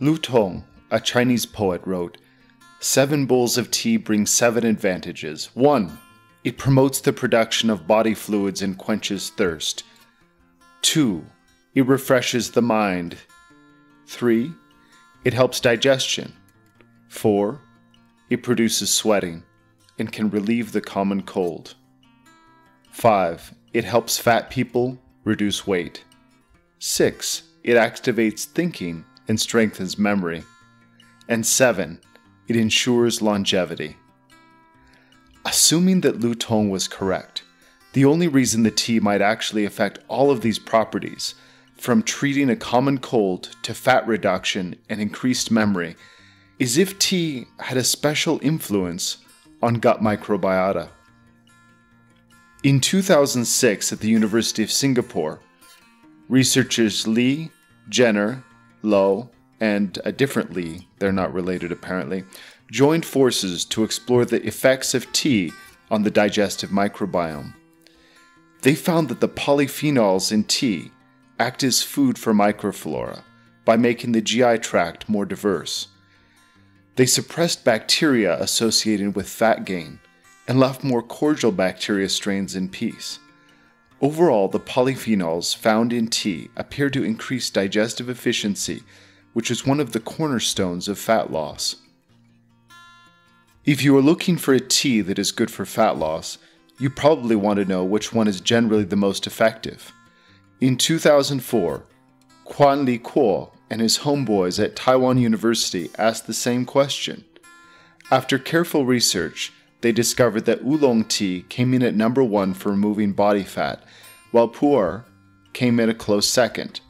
Lu Tong, a Chinese poet, wrote Seven bowls of tea bring seven advantages. 1. It promotes the production of body fluids and quenches thirst. 2. It refreshes the mind. 3. It helps digestion. 4. It produces sweating and can relieve the common cold. 5. It helps fat people reduce weight. 6. It activates thinking and strengthens memory. And 7. It ensures longevity. Assuming that Lu Tong was correct, the only reason the tea might actually affect all of these properties, from treating a common cold to fat reduction and increased memory, is if tea had a special influence on gut microbiota. In 2006 at the University of Singapore, researchers Lee, Jenner, Low, and uh, a different Li, they're not related apparently, joined forces to explore the effects of tea on the digestive microbiome. They found that the polyphenols in tea act as food for microflora by making the GI tract more diverse. They suppressed bacteria associated with fat gain and left more cordial bacteria strains in peace. Overall, the polyphenols found in tea appear to increase digestive efficiency, which is one of the cornerstones of fat loss. If you are looking for a tea that is good for fat loss, you probably want to know which one is generally the most effective. In 2004, Quan Li Kuo and his homeboys at Taiwan University asked the same question. After careful research, they discovered that oolong tea came in at number one for removing body fat, while pu'er came in a close second.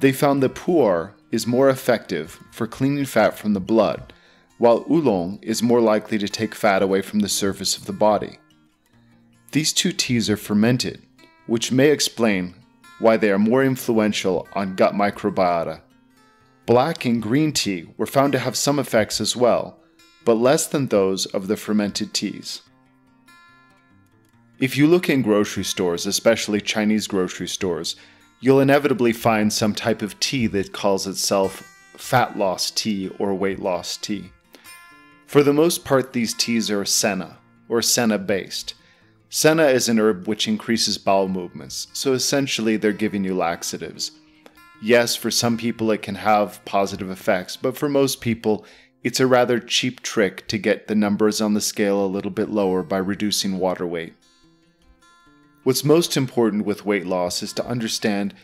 They found that pu'er is more effective for cleaning fat from the blood, while oolong is more likely to take fat away from the surface of the body. These two teas are fermented, which may explain why they are more influential on gut microbiota. Black and green tea were found to have some effects as well, but less than those of the fermented teas. If you look in grocery stores, especially Chinese grocery stores, you'll inevitably find some type of tea that calls itself fat loss tea or weight loss tea. For the most part, these teas are senna or senna based. Senna is an herb which increases bowel movements, so essentially they're giving you laxatives. Yes, for some people it can have positive effects, but for most people, it's a rather cheap trick to get the numbers on the scale a little bit lower by reducing water weight. What's most important with weight loss is to understand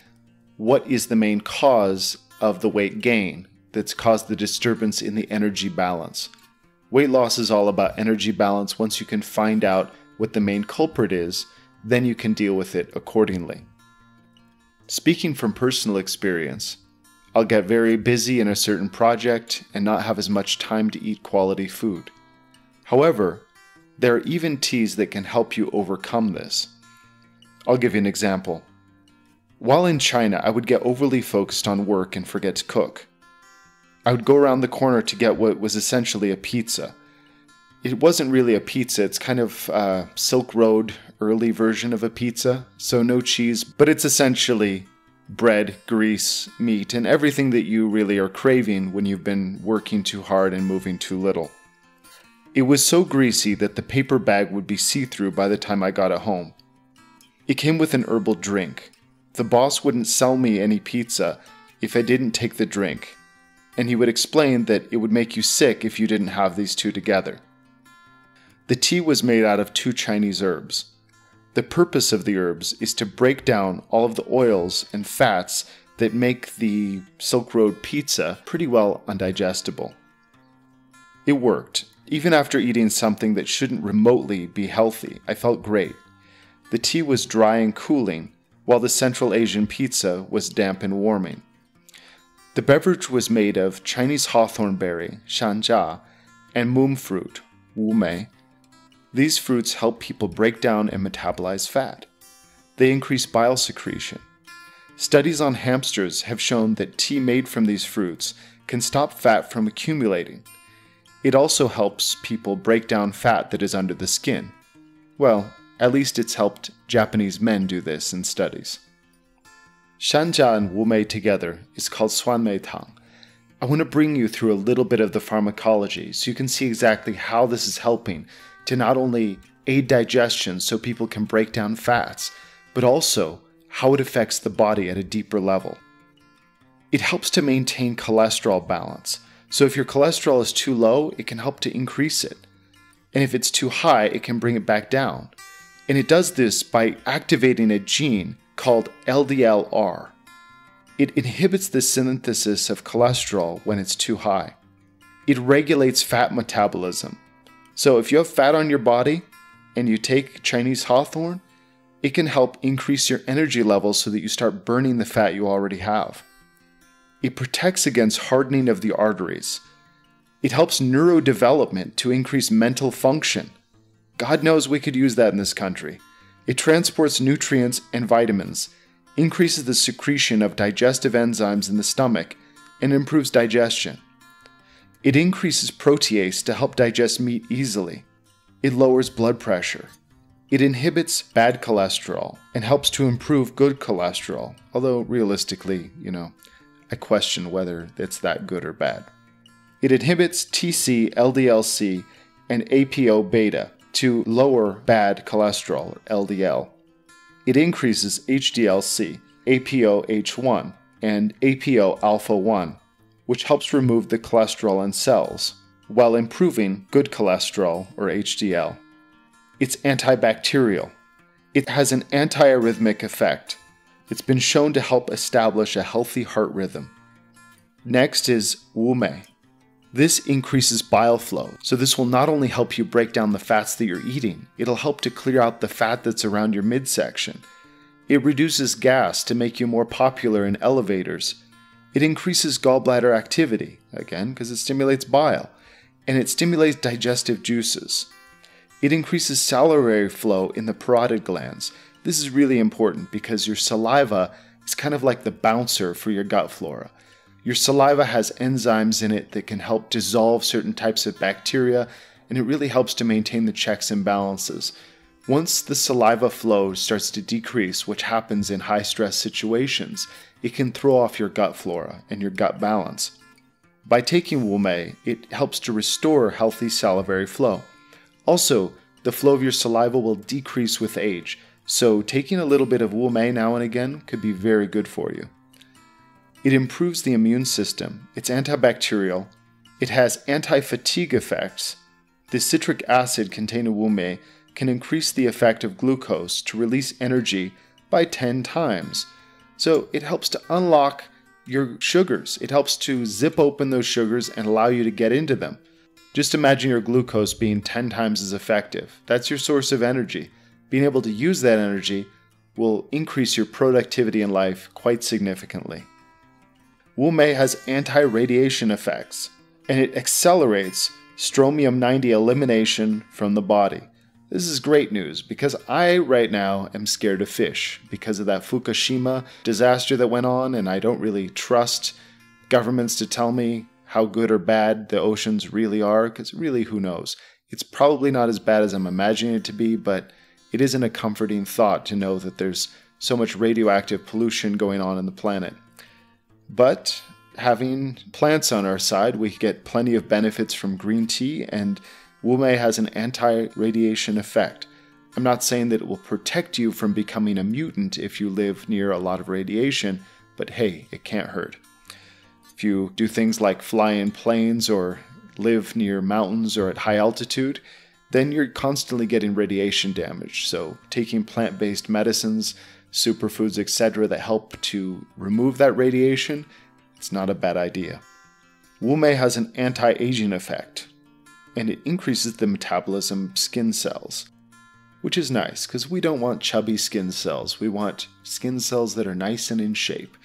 what is the main cause of the weight gain that's caused the disturbance in the energy balance. Weight loss is all about energy balance. Once you can find out what the main culprit is, then you can deal with it accordingly. Speaking from personal experience, I'll get very busy in a certain project and not have as much time to eat quality food. However, there are even teas that can help you overcome this. I'll give you an example. While in China, I would get overly focused on work and forget to cook. I would go around the corner to get what was essentially a pizza. It wasn't really a pizza, it's kind of a Silk Road early version of a pizza, so no cheese, but it's essentially bread, grease, meat, and everything that you really are craving when you've been working too hard and moving too little. It was so greasy that the paper bag would be see through by the time I got it home. It came with an herbal drink. The boss wouldn't sell me any pizza if I didn't take the drink, and he would explain that it would make you sick if you didn't have these two together. The tea was made out of two Chinese herbs the purpose of the herbs is to break down all of the oils and fats that make the Silk Road pizza pretty well undigestible. It worked. Even after eating something that shouldn't remotely be healthy, I felt great. The tea was dry and cooling, while the Central Asian pizza was damp and warming. The beverage was made of Chinese hawthorn berry, shanjia, and moom fruit, wu mei, these fruits help people break down and metabolize fat. They increase bile secretion. Studies on hamsters have shown that tea made from these fruits can stop fat from accumulating. It also helps people break down fat that is under the skin. Well, at least it's helped Japanese men do this in studies. Shanjia and Wumei together is called Suanmei Tang. I want to bring you through a little bit of the pharmacology so you can see exactly how this is helping to not only aid digestion so people can break down fats, but also how it affects the body at a deeper level. It helps to maintain cholesterol balance. So if your cholesterol is too low, it can help to increase it. And if it's too high, it can bring it back down. And it does this by activating a gene called LDLR. It inhibits the synthesis of cholesterol when it's too high. It regulates fat metabolism. So if you have fat on your body and you take Chinese hawthorn, it can help increase your energy levels so that you start burning the fat you already have. It protects against hardening of the arteries. It helps neurodevelopment to increase mental function. God knows we could use that in this country. It transports nutrients and vitamins increases the secretion of digestive enzymes in the stomach, and improves digestion. It increases protease to help digest meat easily. It lowers blood pressure. It inhibits bad cholesterol and helps to improve good cholesterol, although realistically, you know, I question whether it's that good or bad. It inhibits TC, LDLC, and APO beta to lower bad cholesterol, LDL. It increases HDLC, APOH1, and APO alpha 1, which helps remove the cholesterol in cells, while improving good cholesterol, or HDL. It's antibacterial. It has an antiarrhythmic effect. It's been shown to help establish a healthy heart rhythm. Next is Wumei. This increases bile flow, so this will not only help you break down the fats that you're eating, it'll help to clear out the fat that's around your midsection. It reduces gas to make you more popular in elevators. It increases gallbladder activity, again, because it stimulates bile, and it stimulates digestive juices. It increases salivary flow in the parotid glands. This is really important because your saliva is kind of like the bouncer for your gut flora. Your saliva has enzymes in it that can help dissolve certain types of bacteria, and it really helps to maintain the checks and balances. Once the saliva flow starts to decrease, which happens in high stress situations, it can throw off your gut flora and your gut balance. By taking Wumei, it helps to restore healthy salivary flow. Also, the flow of your saliva will decrease with age, so taking a little bit of Wumei now and again could be very good for you. It improves the immune system. It's antibacterial. It has anti fatigue effects. The citric acid contained in wumei can increase the effect of glucose to release energy by 10 times. So it helps to unlock your sugars. It helps to zip open those sugars and allow you to get into them. Just imagine your glucose being 10 times as effective. That's your source of energy. Being able to use that energy will increase your productivity in life quite significantly. Wumei has anti radiation effects, and it accelerates strontium 90 elimination from the body. This is great news because I, right now, am scared of fish because of that Fukushima disaster that went on, and I don't really trust governments to tell me how good or bad the oceans really are, because really, who knows? It's probably not as bad as I'm imagining it to be, but it isn't a comforting thought to know that there's so much radioactive pollution going on in the planet. But having plants on our side, we get plenty of benefits from green tea, and Wumei has an anti radiation effect. I'm not saying that it will protect you from becoming a mutant if you live near a lot of radiation, but hey, it can't hurt. If you do things like fly in planes or live near mountains or at high altitude, then you're constantly getting radiation damage. So, taking plant based medicines superfoods, etc., that help to remove that radiation, it's not a bad idea. Wumei has an anti aging effect, and it increases the metabolism of skin cells, which is nice because we don't want chubby skin cells. We want skin cells that are nice and in shape.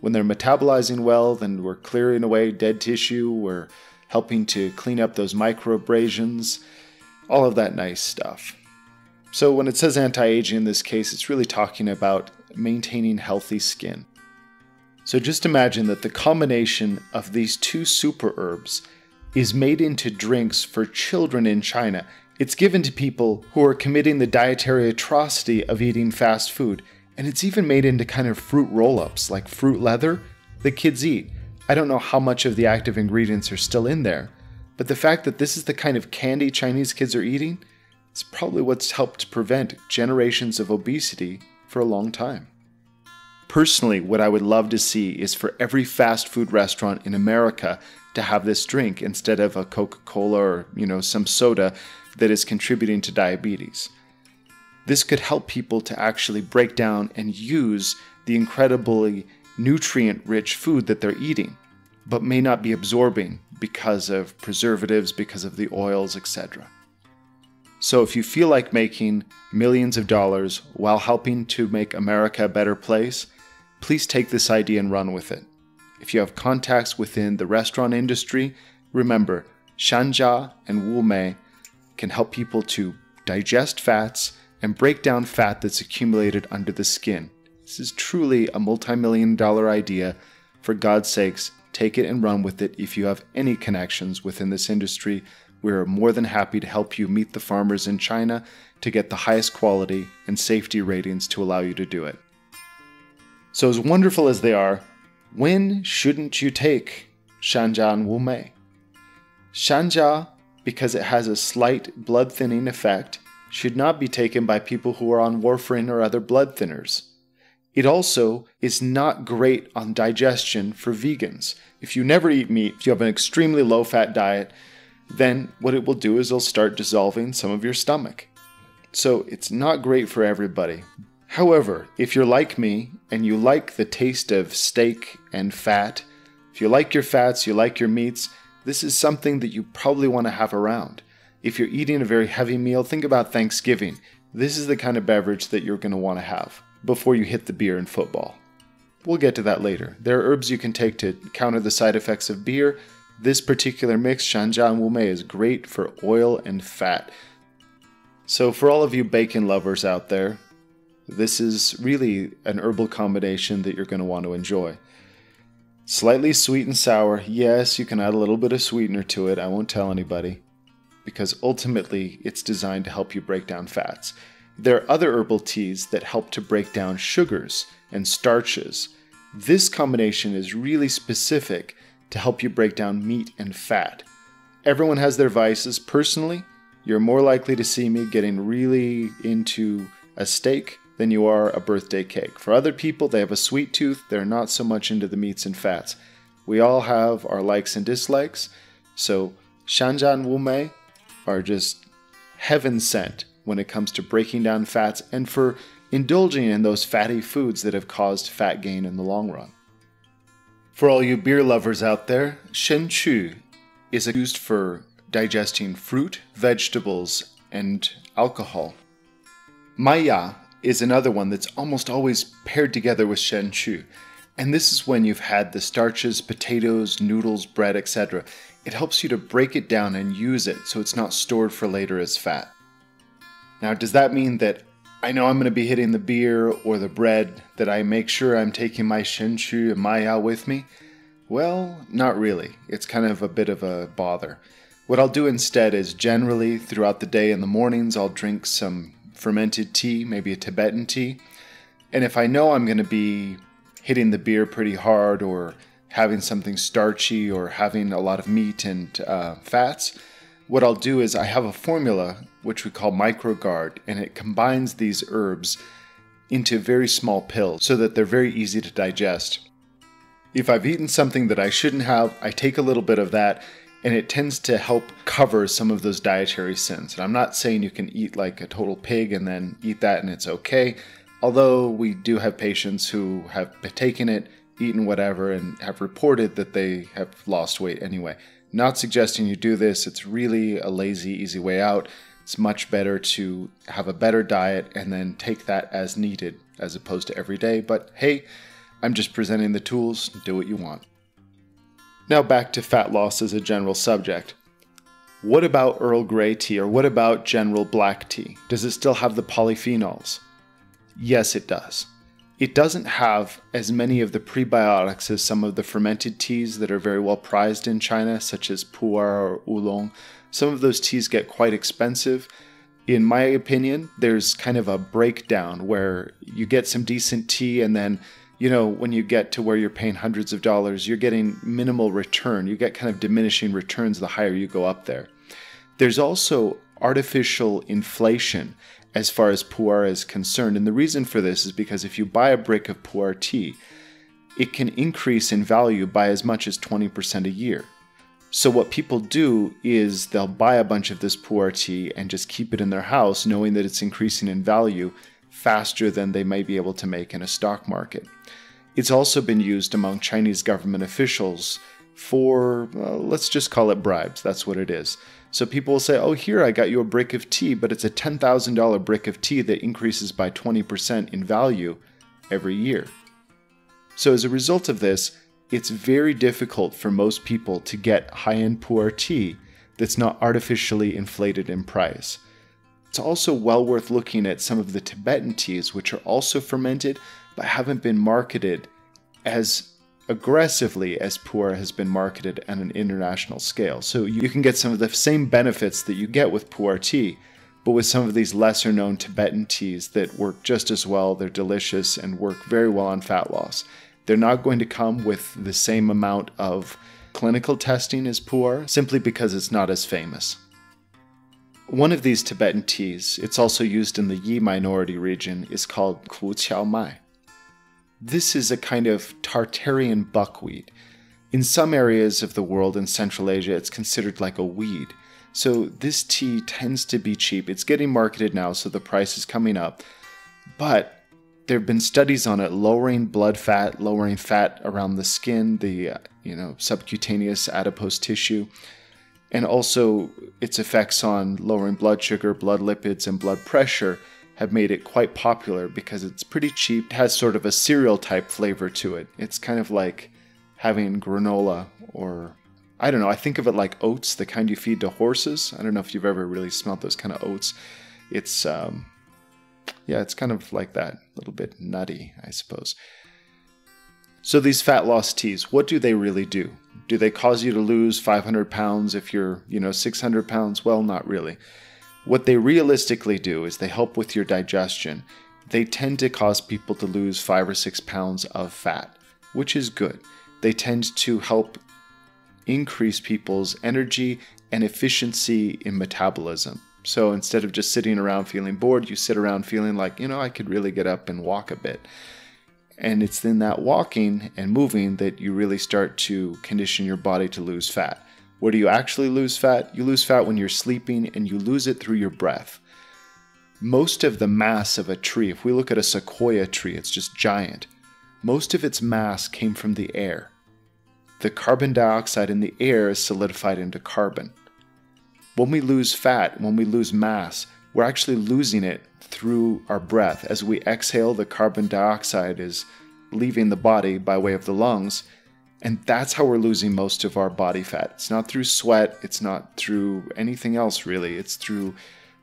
When they're metabolizing well, then we're clearing away dead tissue, we're helping to clean up those microabrasions, all of that nice stuff. So when it says anti-aging in this case, it's really talking about maintaining healthy skin. So just imagine that the combination of these two super herbs is made into drinks for children in China. It's given to people who are committing the dietary atrocity of eating fast food, and it's even made into kind of fruit roll ups like fruit leather that kids eat. I don't know how much of the active ingredients are still in there, but the fact that this is the kind of candy Chinese kids are eating is probably what's helped prevent generations of obesity for a long time. Personally, what I would love to see is for every fast food restaurant in America to have this drink instead of a Coca-Cola or, you know, some soda that is contributing to diabetes. This could help people to actually break down and use the incredibly nutrient rich food that they're eating, but may not be absorbing because of preservatives, because of the oils, etc. So, if you feel like making millions of dollars while helping to make America a better place, please take this idea and run with it. If you have contacts within the restaurant industry, remember Shanjia and Wumei can help people to digest fats and break down fat that's accumulated under the skin. This is truly a multi million dollar idea. For God's sakes, take it and run with it if you have any connections within this industry. We're more than happy to help you meet the farmers in China to get the highest quality and safety ratings to allow you to do it. So, as wonderful as they are, when shouldn't you take Shanjia Wu Mei? Shanjia, because it has a slight blood thinning effect, should not be taken by people who are on warfarin or other blood thinners. It also is not great on digestion for vegans. If you never eat meat, if you have an extremely low fat diet, then what it will do is it'll start dissolving some of your stomach. So it's not great for everybody. However, if you're like me and you like the taste of steak and fat, if you like your fats, you like your meats, this is something that you probably want to have around. If you're eating a very heavy meal, think about Thanksgiving. This is the kind of beverage that you're going to want to have before you hit the beer and football. We'll get to that later. There are herbs you can take to counter the side effects of beer. This particular mix, Shanjia and Wumei, is great for oil and fat. So, for all of you bacon lovers out there, this is really an herbal combination that you're going to want to enjoy. Slightly sweet and sour. Yes, you can add a little bit of sweetener to it. I won't tell anybody. Because ultimately, it's designed to help you break down fats. There are other herbal teas that help to break down sugars and starches. This combination is really specific to help you break down meat and fat. Everyone has their vices. Personally, you're more likely to see me getting really into a steak than you are a birthday cake. For other people, they have a sweet tooth, they're not so much into the meats and fats. We all have our likes and dislikes, so Shanjia and Wumei are just heaven sent when it comes to breaking down fats and for indulging in those fatty foods that have caused fat gain in the long run. For all you beer lovers out there, Shen Qu is used for digesting fruit, vegetables, and alcohol. Mai Ya is another one that's almost always paired together with Shen Qu. And this is when you've had the starches, potatoes, noodles, bread, etc. It helps you to break it down and use it so it's not stored for later as fat. Now, does that mean that I know I'm going to be hitting the beer or the bread, that I make sure I'm taking my Shen Qu and Mai Ya with me? Well, not really. It's kind of a bit of a bother. What I'll do instead is generally throughout the day in the mornings, I'll drink some fermented tea, maybe a Tibetan tea. And if I know I'm going to be hitting the beer pretty hard or having something starchy or having a lot of meat and uh, fats, what I'll do is I have a formula which we call MicroGuard, and it combines these herbs into very small pills so that they're very easy to digest. If I've eaten something that I shouldn't have, I take a little bit of that and it tends to help cover some of those dietary sins. And I'm not saying you can eat like a total pig and then eat that and it's okay, although we do have patients who have taken it, eaten whatever, and have reported that they have lost weight anyway. Not suggesting you do this, it's really a lazy, easy way out. It's much better to have a better diet and then take that as needed as opposed to every day. But hey, I'm just presenting the tools, do what you want. Now back to fat loss as a general subject. What about Earl Grey tea or what about general black tea? Does it still have the polyphenols? Yes, it does. It doesn't have as many of the prebiotics as some of the fermented teas that are very well prized in China, such as pu'er or oolong. Some of those teas get quite expensive. In my opinion, there's kind of a breakdown where you get some decent tea and then you know, when you get to where you're paying hundreds of dollars, you're getting minimal return. You get kind of diminishing returns the higher you go up there. There's also artificial inflation as far as pu'er is concerned. And the reason for this is because if you buy a brick of pu'er tea, it can increase in value by as much as 20% a year. So what people do is they'll buy a bunch of this pu'er tea and just keep it in their house knowing that it's increasing in value faster than they may be able to make in a stock market. It's also been used among Chinese government officials for, let's just call it bribes. That's what it is. So people will say, oh, here, I got you a brick of tea, but it's a $10,000 brick of tea that increases by 20% in value every year. So as a result of this, it's very difficult for most people to get high end pu'er tea that's not artificially inflated in price. It's also well worth looking at some of the Tibetan teas, which are also fermented but haven't been marketed as aggressively as pu'er has been marketed at an international scale. So you can get some of the same benefits that you get with pu'er tea, but with some of these lesser known Tibetan teas that work just as well, they're delicious and work very well on fat loss. They're not going to come with the same amount of clinical testing as pu'er simply because it's not as famous. One of these Tibetan teas, it's also used in the Yi minority region, is called Ku Mai. This is a kind of Tartarian buckwheat. In some areas of the world in Central Asia, it's considered like a weed. So this tea tends to be cheap. It's getting marketed now, so the price is coming up. But there have been studies on it lowering blood fat, lowering fat around the skin, the uh, you know subcutaneous adipose tissue and also its effects on lowering blood sugar, blood lipids, and blood pressure have made it quite popular because it's pretty cheap, it has sort of a cereal type flavor to it. It's kind of like having granola or I don't know, I think of it like oats, the kind you feed to horses. I don't know if you've ever really smelled those kind of oats. It's um yeah, it's kind of like that, a little bit nutty, I suppose. So these fat loss teas, what do they really do? Do they cause you to lose 500 pounds if you're, you know, 600 pounds? Well, not really. What they realistically do is they help with your digestion. They tend to cause people to lose 5 or 6 pounds of fat, which is good. They tend to help increase people's energy and efficiency in metabolism. So instead of just sitting around feeling bored, you sit around feeling like, you know, I could really get up and walk a bit. And it's in that walking and moving that you really start to condition your body to lose fat. Where do you actually lose fat? You lose fat when you're sleeping and you lose it through your breath. Most of the mass of a tree, if we look at a sequoia tree, it's just giant. Most of its mass came from the air. The carbon dioxide in the air is solidified into carbon. When we lose fat, when we lose mass, we're actually losing it through our breath. As we exhale, the carbon dioxide is leaving the body by way of the lungs. And that's how we're losing most of our body fat. It's not through sweat, it's not through anything else really. It's through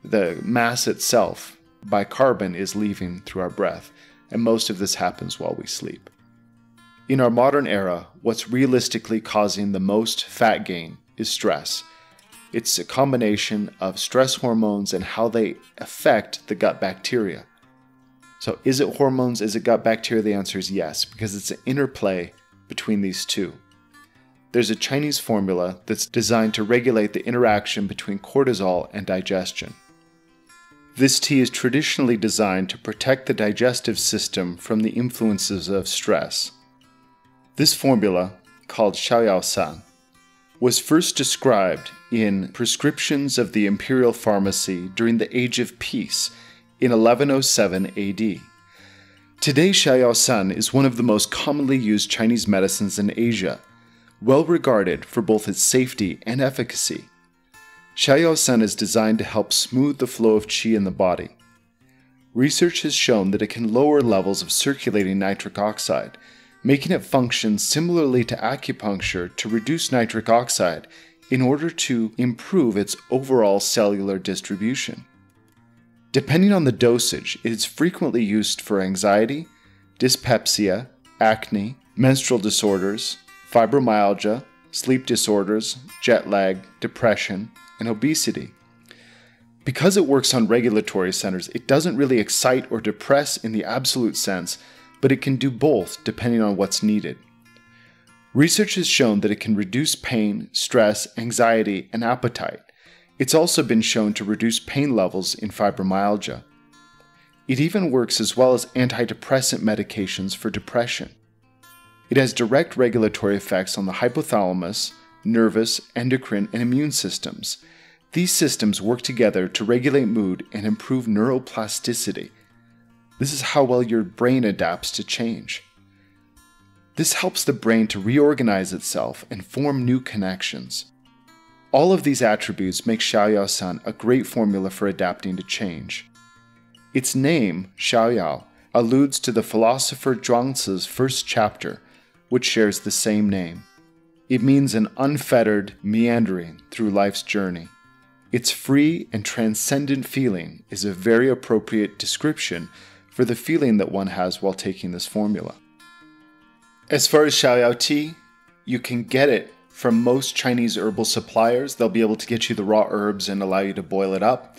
the mass itself by carbon is leaving through our breath. And most of this happens while we sleep. In our modern era, what's realistically causing the most fat gain is stress. It's a combination of stress hormones and how they affect the gut bacteria. So, is it hormones? Is it gut bacteria? The answer is yes, because it's an interplay between these two. There's a Chinese formula that's designed to regulate the interaction between cortisol and digestion. This tea is traditionally designed to protect the digestive system from the influences of stress. This formula, called Xiaoyao San, was first described in prescriptions of the imperial pharmacy during the Age of Peace in 1107 AD. Today, Xiaoyao San is one of the most commonly used Chinese medicines in Asia, well regarded for both its safety and efficacy. Xiaoyao San is designed to help smooth the flow of qi in the body. Research has shown that it can lower levels of circulating nitric oxide making it function similarly to acupuncture to reduce nitric oxide in order to improve its overall cellular distribution. Depending on the dosage, it is frequently used for anxiety, dyspepsia, acne, menstrual disorders, fibromyalgia, sleep disorders, jet lag, depression, and obesity. Because it works on regulatory centers, it doesn't really excite or depress in the absolute sense, but it can do both depending on what's needed. Research has shown that it can reduce pain, stress, anxiety, and appetite. It's also been shown to reduce pain levels in fibromyalgia. It even works as well as antidepressant medications for depression. It has direct regulatory effects on the hypothalamus, nervous, endocrine, and immune systems. These systems work together to regulate mood and improve neuroplasticity. This is how well your brain adapts to change. This helps the brain to reorganize itself and form new connections. All of these attributes make Xiaoyao San a great formula for adapting to change. Its name, Xiaoyao, alludes to the philosopher Zhuangzi's first chapter, which shares the same name. It means an unfettered meandering through life's journey. Its free and transcendent feeling is a very appropriate description for the feeling that one has while taking this formula. As far as Xiaoyao tea, you can get it from most Chinese herbal suppliers. They'll be able to get you the raw herbs and allow you to boil it up.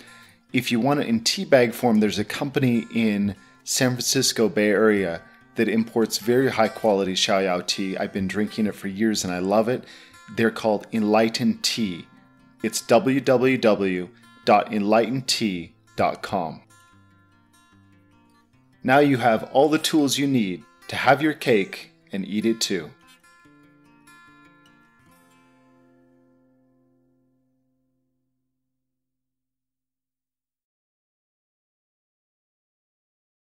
If you want it in tea bag form, there's a company in San Francisco Bay Area that imports very high quality Xiaoyao tea. I've been drinking it for years and I love it. They're called Enlighten Tea. It's www.enlightentea.com. Now you have all the tools you need to have your cake and eat it too.